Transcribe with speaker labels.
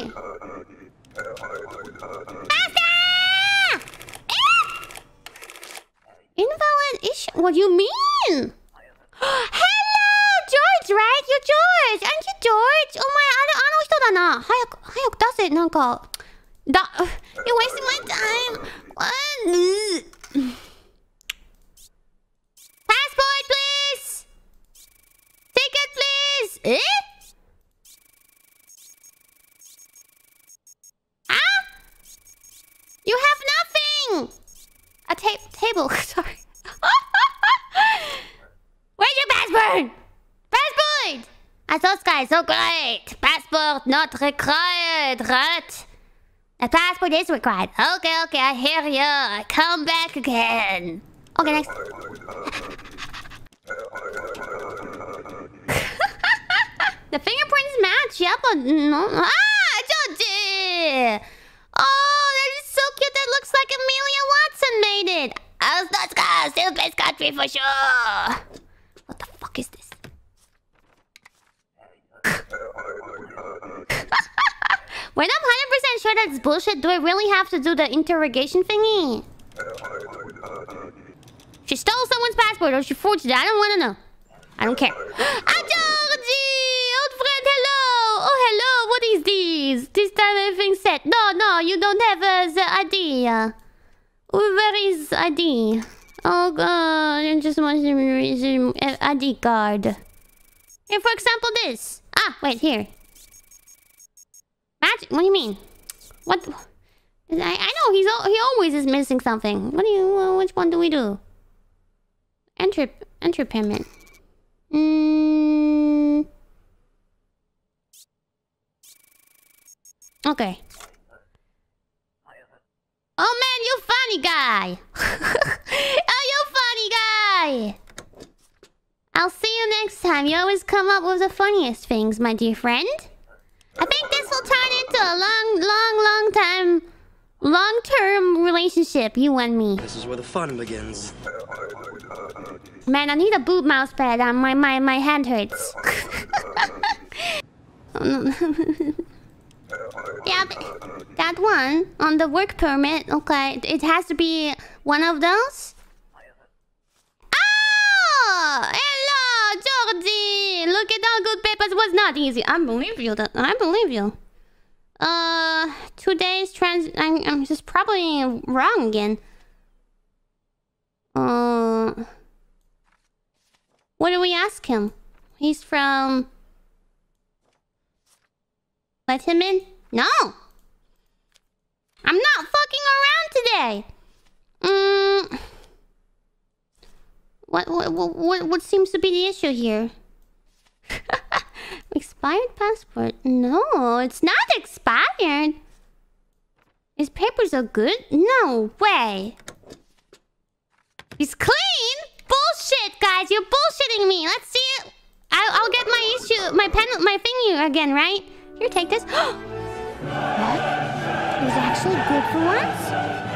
Speaker 1: me! Faster! Invalid issue. What do you mean? Hello, George, right? You're George. Aren't you George? Oh my, あれ、あの人だな。早く、早く出せ。なんか、だ、You're wasting my time. What? Passport, please. Ticket, please. Eh? A ta table. Sorry. Where's your passport? Passport! I thought Sky so great. Passport not required, right? A passport is required. Okay, okay, I hear you. I come back again. Okay, next. the fingerprints match, Yep, but no. Ah, Jorji! Oh, that is so cute. That looks like Amelia Watson made it. Oh. Still best country for sure. What the fuck is this? when I'm 100% sure that's bullshit, do I really have to do the interrogation thingy? She stole someone's passport or she forged it. I don't want to know. I don't care. Ah, Old friend, hello! Oh, hello. What is this? This time everything's set. No, no, you don't have uh, the ID. Uh, where is ID? Oh, God. I just want the ID card. Here, for example, this. Ah, wait, here. Magic? What do you mean? What? I, I know he's he always is missing something. What do you? Uh, which one do we do? Entry entry payment. Mm. Okay. Oh man, you funny guy. oh, you funny guy. I'll see you next time. You always come up with the funniest things, my dear friend. I think this will turn into a long, long, long time, long-term relationship, you and me.
Speaker 2: This is where the fun begins.
Speaker 1: Man, I need a boot mouse pad. Uh, my, my, my hand hurts. Oh, no. yeah, that one on the work permit. Okay, it has to be one of those. Oh, hello, Jorji. Look at all good papers was not easy. I believe you. That I believe you. Uh, two days trans. I'm, I'm just probably wrong again. Uh, what do we ask him? He's from. Let him in? No. I'm not fucking around today. Mm. What, what, what, what seems to be the issue here? expired passport? No, it's not expired. His papers are good? No way. He's clean? Bullshit, guys. You're bullshitting me. Let's see it. I'll, I'll get my issue, my pen, my thingy again, right? Here, take this. what? It was actually good for once?